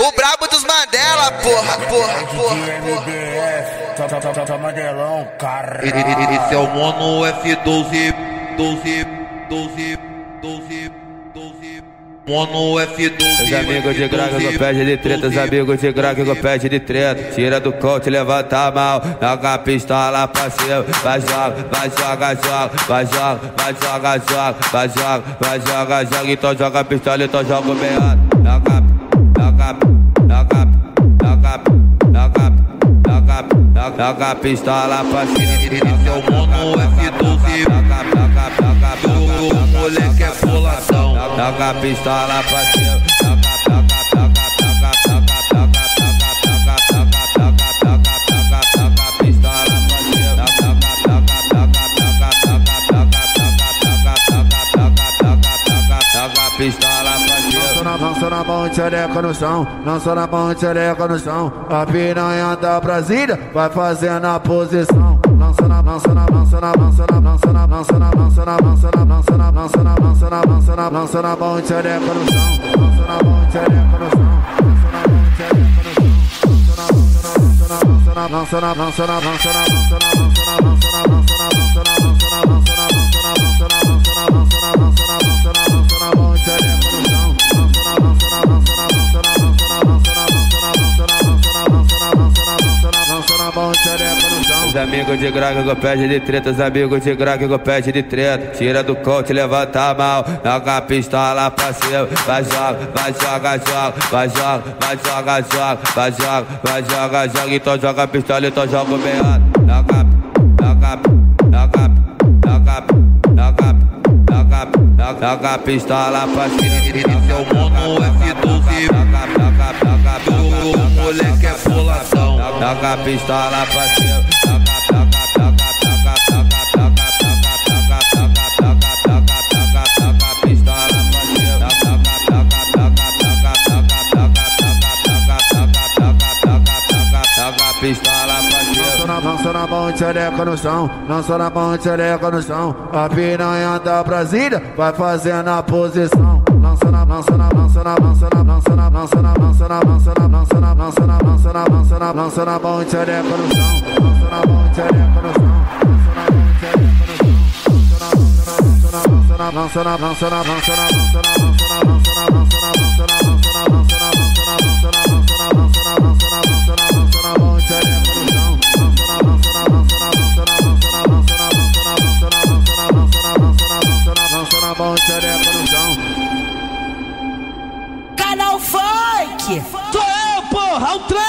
o brabo dos Mandela, porra, porra, porra, porra. Esse é o Mono F12, 12, 12, 12, 12. Mono F12. Os amigos de graga com pede de treta, os amigos de graga com pede de treta. Tira do coach, levanta a mão, joga a pistola pra cima. Vai joga, vai joga, joga, vai joga, vai joga, joga, vai joga, vai joga, joga. Então joga a pistola, então joga o meado. Joga, joga, joga, Joga a pistola pra cima e seu mundo é seduzido. O moleque é pulação. Joga a pistola pra cima. Pistola cima. Lança na mão, tchereca no chão, lança na mão, tchereca no chão. A piranha da Brasília vai fazendo a posição. Lança na, lança na, lança na, lança na, lança na, lança na, lança na, lança na, lança na, lança na, lança na, lança na, lança na mão, tchereca no chão, lança na mão, tchereca no chão, lança na mão, tchereca no chão, lança na, lança na, lança na, lança na, lança na, lança na, mão, tchereca no chão. Os amigos de graga com pede de treta, os amigos de graga com pede de treta. Tira do coach, levanta a mão, joga a pistola pra cima. Vai joga, vai joga, joga, vai joga, vai joga, joga, vai joga, vai joga, joga. Então joga a pistola, então joga o meado. Joga, joga, joga, joga, joga, joga, a pistola pra cima. Esse é o Mono F12. Joga, joga, joga, joga, O moleque é polação. Joga a pistola pra cima. Joga, joga, joga, joga, joga, joga, joga, joga, joga, joga, joga, joga, joga a pistola pra cima. Joga, joga, joga, joga, joga, joga, joga, joga, joga, joga, joga, joga a pistola pra cima. Lança na, mão, tchereca no chão, lança na mão, tchereca no chão. A piranha da Brasília vai fazendo a posição. Lança na, na, lança na, lança na, lança na, lança na, lança na, lança na, lança na, lança na, mão, tchereca no chão, lança na mão, tchereca no chão, lança na mão, tchereca no chão. Lança na, lança na, lança na, lança na, lança na, lança na, lança na, lança na, lança na, lança na, lança na, lança na, lança na, lança na, lança na, lança na, lança na, lança na mão, tchereca no chão. Lança na, lança na, lança na, lança na, lança na, lança na, lança na, lança na, lança na, lança na, lança na. Canal Funk! Sou eu, porra, o trem!